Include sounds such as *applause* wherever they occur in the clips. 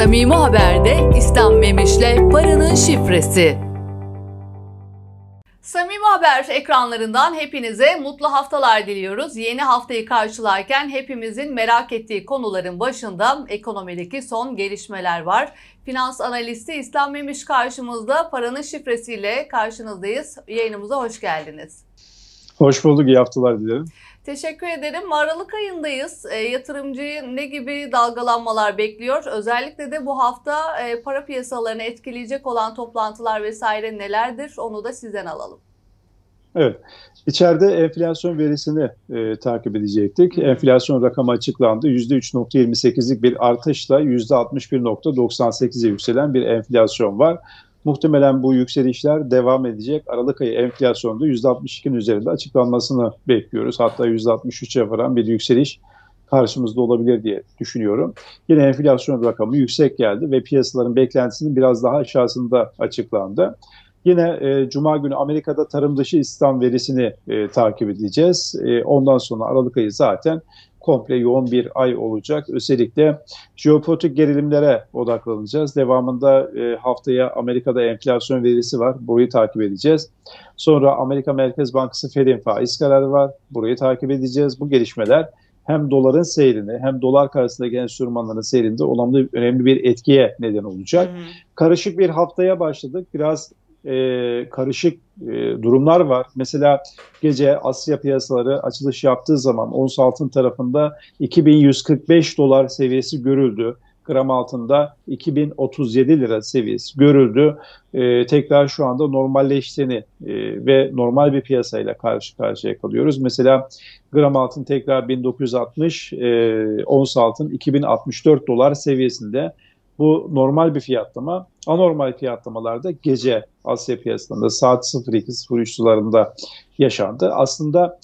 Samimi Haber'de İslam Memiş'le Paranın Şifresi. Samimi Haber ekranlarından hepinize mutlu haftalar diliyoruz. Yeni haftayı karşılarken hepimizin merak ettiği konuların başında ekonomideki son gelişmeler var. Finans analisti İslam Memiş karşımızda paranın şifresiyle karşınızdayız. Yayınımıza hoş geldiniz. Hoş bulduk, iyi haftalar dilerim. Teşekkür ederim. Aralık ayındayız. E, yatırımcıyı ne gibi dalgalanmalar bekliyor? Özellikle de bu hafta e, para piyasalarını etkileyecek olan toplantılar vesaire nelerdir? Onu da sizden alalım. Evet. İçeride enflasyon verisini e, takip edecektik. Enflasyon rakamı açıklandı. %3.28'lik bir artışla %61.98'e yükselen bir enflasyon var. Muhtemelen bu yükselişler devam edecek. Aralık ayı enflasyonda %62'nin üzerinde açıklanmasını bekliyoruz. Hatta %63'e varan bir yükseliş karşımızda olabilir diye düşünüyorum. Yine enflasyon rakamı yüksek geldi ve piyasaların beklentisinin biraz daha aşağısında açıklandı. Yine e, Cuma günü Amerika'da tarım dışı istihdam verisini e, takip edeceğiz. E, ondan sonra Aralık ayı zaten komple yoğun bir ay olacak. Özellikle jeopolitik gerilimlere odaklanacağız. Devamında e, haftaya Amerika'da enflasyon verisi var. Burayı takip edeceğiz. Sonra Amerika Merkez Bankası Fed'in faiz kararı var. Burayı takip edeceğiz. Bu gelişmeler hem doların seyrini hem dolar karşısındaki enstrümanların seyrinde olumlu önemli bir etkiye neden olacak. Hı. Karışık bir haftaya başladık. Biraz e, karışık e, durumlar var. Mesela gece Asya piyasaları açılış yaptığı zaman ons altın tarafında 2145 dolar seviyesi görüldü. Gram altında 2037 lira seviyesi görüldü. E, tekrar şu anda normalleştiğini e, ve normal bir piyasayla karşı karşıya kalıyoruz. Mesela gram altın tekrar 1960, e, ons altın 2064 dolar seviyesinde. Bu normal bir fiyatlama. Anormal fiyatlamalarda gece Asya piyasasında saat 02.03 sularında yaşandı. Aslında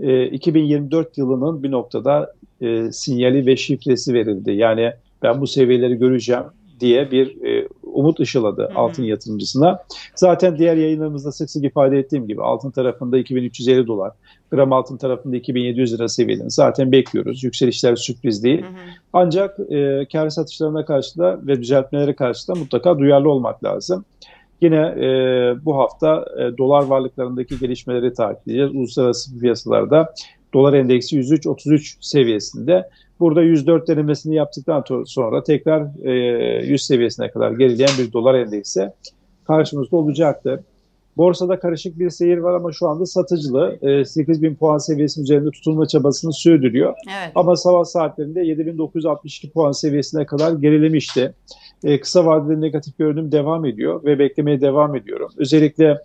e, 2024 yılının bir noktada e, sinyali ve şifresi verildi. Yani ben bu seviyeleri göreceğim diye bir e, umut ışıladı Hı-hı. altın yatırımcısına. Zaten diğer yayınlarımızda sık sık ifade ettiğim gibi altın tarafında 2350 dolar, gram altın tarafında 2700 lira seviyelerini zaten bekliyoruz. Yükselişler sürpriz değil. Hı hı. Ancak e, kar satışlarına karşı da ve düzeltmelere karşı da mutlaka duyarlı olmak lazım. Yine e, bu hafta e, dolar varlıklarındaki gelişmeleri takip edeceğiz. Uluslararası piyasalarda dolar endeksi 103.33 seviyesinde. Burada 104 denemesini yaptıktan sonra tekrar e, 100 seviyesine kadar gerileyen bir dolar endeksi karşımızda olacaktır. Borsada karışık bir seyir var ama şu anda satıcılı. E, 8000 puan seviyesinin üzerinde tutulma çabasını sürdürüyor. Evet. Ama sabah saatlerinde 7962 puan seviyesine kadar gerilemişti. E, kısa vadeli negatif görünüm devam ediyor ve beklemeye devam ediyorum. Özellikle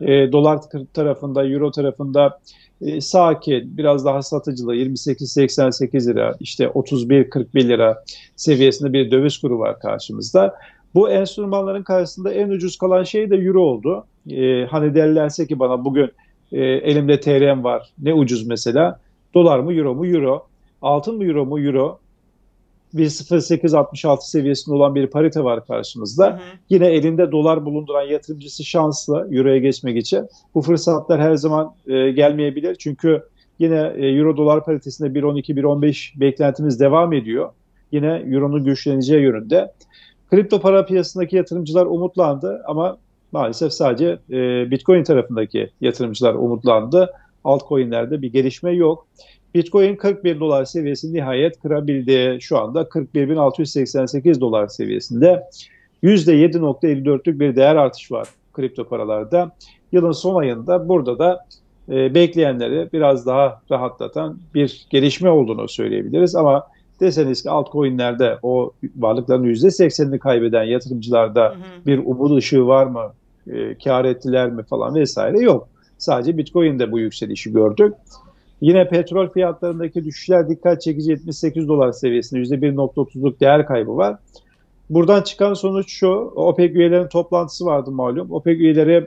e, dolar tarafında, euro tarafında e, sakin, biraz daha satıcılı 28-88 lira, işte 31-41 lira seviyesinde bir döviz kuru var karşımızda. Bu enstrümanların karşısında en ucuz kalan şey de euro oldu. E, hani derlerse ki bana bugün e, elimde TL'm var ne ucuz mesela. Dolar mı euro mu euro. Altın mı euro mu euro. 1.0866 seviyesinde olan bir parite var karşımızda. Hı hı. Yine elinde dolar bulunduran yatırımcısı şanslı euroya geçmek için. Bu fırsatlar her zaman e, gelmeyebilir. Çünkü yine e, euro dolar paritesinde 1.12-1.15 beklentimiz devam ediyor. Yine euronun güçleneceği yönünde. Kripto para piyasasındaki yatırımcılar umutlandı ama maalesef sadece e, Bitcoin tarafındaki yatırımcılar umutlandı. Altcoin'lerde bir gelişme yok. Bitcoin 41 dolar seviyesini nihayet kırabildi. Şu anda 41.688 dolar seviyesinde. %7.54'lük bir değer artışı var kripto paralarda. Yılın son ayında burada da e, bekleyenleri biraz daha rahatlatan bir gelişme olduğunu söyleyebiliriz. Ama deseniz ki altcoin'lerde o varlıkların %80'ini kaybeden yatırımcılarda hı hı. bir umut ışığı var mı? E, kar ettiler mi falan vesaire yok. Sadece Bitcoin'de bu yükselişi gördük. Yine petrol fiyatlarındaki düşüşler dikkat çekici 78 dolar seviyesinde %1.30'luk değer kaybı var. Buradan çıkan sonuç şu, OPEC üyelerinin toplantısı vardı malum. OPEC üyeleri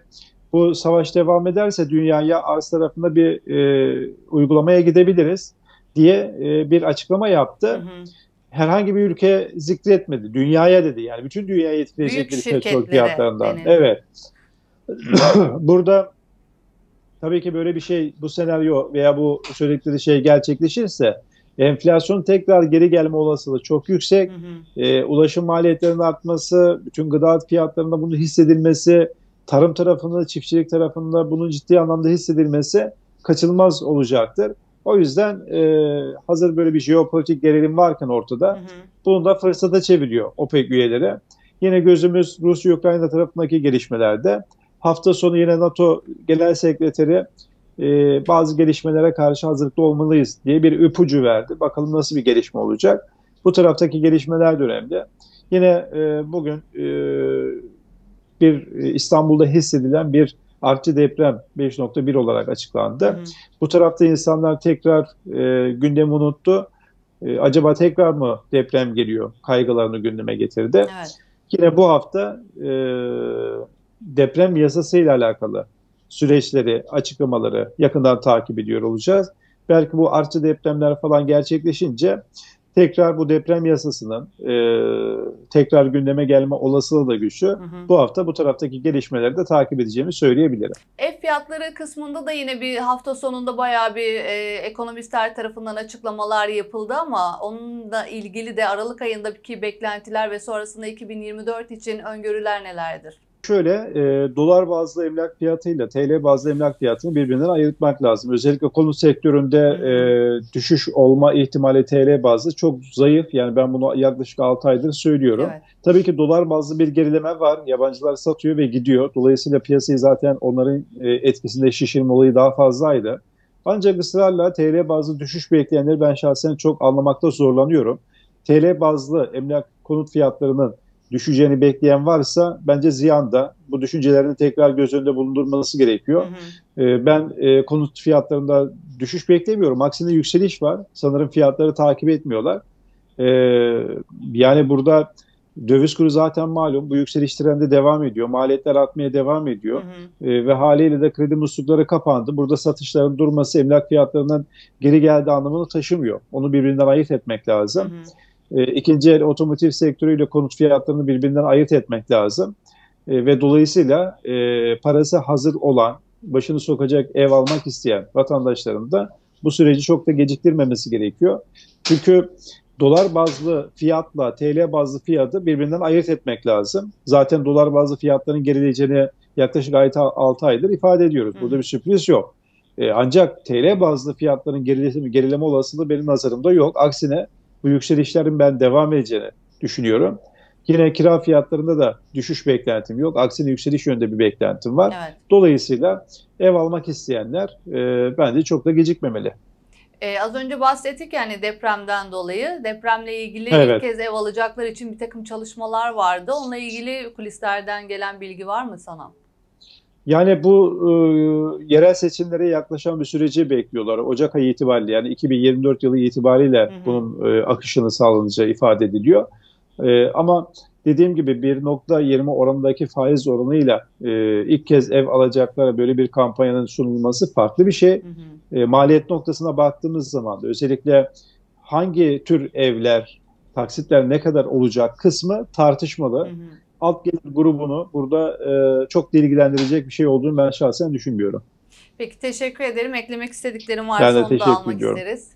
bu savaş devam ederse dünyaya arz tarafında bir e, uygulamaya gidebiliriz diye e, bir açıklama yaptı. Hı hı. Herhangi bir ülke zikretmedi. Dünyaya dedi. Yani bütün dünyayı etkileyecek bir petrol fiyatlarından. Benim. Evet. *clears throat* Burada tabii ki böyle bir şey bu senaryo veya bu söyledikleri şey gerçekleşirse Enflasyon tekrar geri gelme olasılığı çok yüksek. Hı hı. E, ulaşım maliyetlerinin artması, bütün gıda fiyatlarında bunun hissedilmesi, tarım tarafında, çiftçilik tarafında bunun ciddi anlamda hissedilmesi kaçınılmaz olacaktır. O yüzden e, hazır böyle bir jeopolitik gerilim varken ortada Hı hı. bunu da fırsata çeviriyor OPEC üyeleri. Yine gözümüz Rusya-Ukrayna tarafındaki gelişmelerde. Hafta sonu yine NATO Genel Sekreteri e, bazı gelişmelere karşı hazırlıklı olmalıyız diye bir ipucu verdi. Bakalım nasıl bir gelişme olacak. Bu taraftaki gelişmeler de önemli. Yine e, bugün e, bir İstanbul'da hissedilen bir artçı deprem 5.1 olarak açıklandı. Hı hı. Bu tarafta insanlar tekrar e, gündemi unuttu. E, acaba tekrar mı deprem geliyor? Kaygılarını gündeme getirdi. Evet. Yine bu hafta e, deprem yasasıyla alakalı süreçleri, açıklamaları yakından takip ediyor olacağız. Belki bu artçı depremler falan gerçekleşince tekrar bu deprem yasasının e, tekrar gündeme gelme olasılığı da güçlü. Hı hı. Bu hafta bu taraftaki gelişmeleri de takip edeceğimi söyleyebilirim. Ev fiyatları kısmında da yine bir hafta sonunda bayağı bir e, ekonomistler tarafından açıklamalar yapıldı ama onunla ilgili de Aralık ayındaki beklentiler ve sonrasında 2024 için öngörüler nelerdir? Şöyle e, dolar bazlı emlak fiyatıyla TL bazlı emlak fiyatını birbirinden ayırtmak lazım. Özellikle konut sektöründe e, düşüş olma ihtimali TL bazlı çok zayıf. Yani ben bunu yaklaşık 6 aydır söylüyorum. Evet. Tabii ki dolar bazlı bir gerileme var. Yabancılar satıyor ve gidiyor. Dolayısıyla piyasayı zaten onların e, etkisinde şişirme olayı daha fazlaydı. Ancak ısrarla TL bazlı düşüş bekleyenleri ben şahsen çok anlamakta zorlanıyorum. TL bazlı emlak konut fiyatlarının düşeceğini bekleyen varsa bence ziyanda bu düşüncelerini tekrar göz önünde bulundurması gerekiyor. Hı hı. Ee, Ben e, konut fiyatlarında düşüş beklemiyorum. Aksine yükseliş var. Sanırım fiyatları takip etmiyorlar. Ee, Yani burada döviz kuru zaten malum. Bu yükseliş trendi devam ediyor. Maliyetler artmaya devam Hı ediyor. hı. Ee, Ve haliyle de kredi muslukları kapandı. Burada satışların durması emlak fiyatlarından geri geldiği anlamını taşımıyor. Onu birbirinden ayırt etmek Hı lazım. hı. E, ikinci el otomotiv sektörüyle konut fiyatlarını birbirinden ayırt etmek lazım. E, ve dolayısıyla e, parası hazır olan, başını sokacak ev almak isteyen vatandaşların da bu süreci çok da geciktirmemesi gerekiyor. Çünkü dolar bazlı fiyatla TL bazlı fiyatı birbirinden ayırt etmek lazım. Zaten dolar bazlı fiyatların gerileyeceğini yaklaşık 6 aydır ifade ediyoruz. Burada bir sürpriz yok. E, ancak TL bazlı fiyatların gerileme olasılığı benim nazarımda yok. Aksine bu yükselişlerin ben devam edeceğini düşünüyorum. Yine kira fiyatlarında da düşüş beklentim yok. Aksine yükseliş yönünde bir beklentim var. Evet. Dolayısıyla ev almak isteyenler e, bence çok da gecikmemeli. Ee, az önce bahsettik yani depremden dolayı. Depremle ilgili Evet. ilk kez ev alacaklar için bir takım çalışmalar vardı. Onunla ilgili kulislerden gelen bilgi var mı sana? Yani bu e, yerel seçimlere yaklaşan bir süreci bekliyorlar. Ocak ayı itibariyle yani 2024 yılı itibariyle Hı hı. bunun e, akışını sağlanacağı ifade ediliyor. E, ama dediğim gibi 1.20 oranındaki faiz oranıyla e, ilk kez ev alacaklara böyle bir kampanyanın sunulması farklı bir şey. Hı hı. E, maliyet noktasına baktığımız zaman da özellikle hangi tür evler, taksitler ne kadar olacak kısmı tartışmalı. Hı hı. Alt gelir grubunu burada e, çok da ilgilendirecek bir şey olduğunu ben şahsen düşünmüyorum. Peki teşekkür ederim. Eklemek istediklerim varsa de onu da almak ediyorum. isteriz.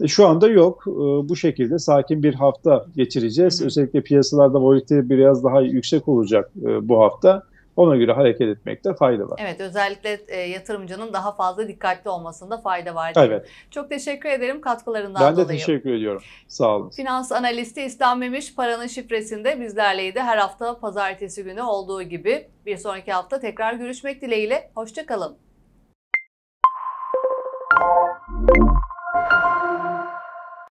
E, Şu anda yok. E, Bu şekilde sakin bir hafta geçireceğiz. Özellikle piyasalarda volatilite biraz daha yüksek olacak e, bu hafta. Ona göre hareket etmekte fayda var. Evet özellikle e, yatırımcının daha fazla dikkatli olmasında fayda var. diyelim. Evet. Çok teşekkür ederim katkılarından Ben de dolayı. teşekkür ediyorum. Sağ olun. Finans analisti İslam Memiş paranın şifresinde bizlerleydi. Her hafta pazartesi günü olduğu gibi bir sonraki hafta tekrar görüşmek dileğiyle. Hoşçakalın.